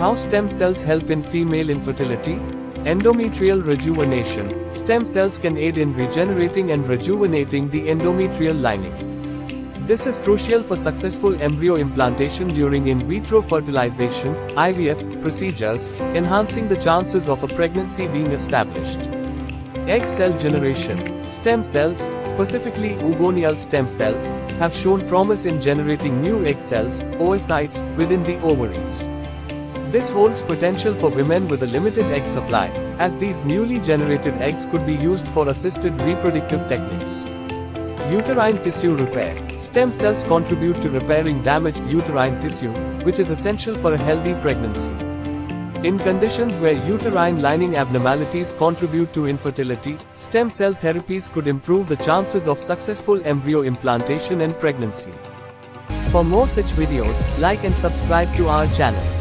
How stem cells help in female infertility? Endometrial rejuvenation. Stem cells can aid in regenerating and rejuvenating the endometrial lining. This is crucial for successful embryo implantation during in vitro fertilization IVF procedures, enhancing the chances of a pregnancy being established. Egg cell generation. Stem cells, specifically oogonial stem cells, have shown promise in generating new egg cells, oocytes, within the ovaries. This holds potential for women with a limited egg supply, as these newly generated eggs could be used for assisted reproductive techniques. Uterine tissue repair. Stem cells contribute to repairing damaged uterine tissue, which is essential for a healthy pregnancy. In conditions where uterine lining abnormalities contribute to infertility, stem cell therapies could improve the chances of successful embryo implantation and pregnancy. For more such videos, like and subscribe to our channel.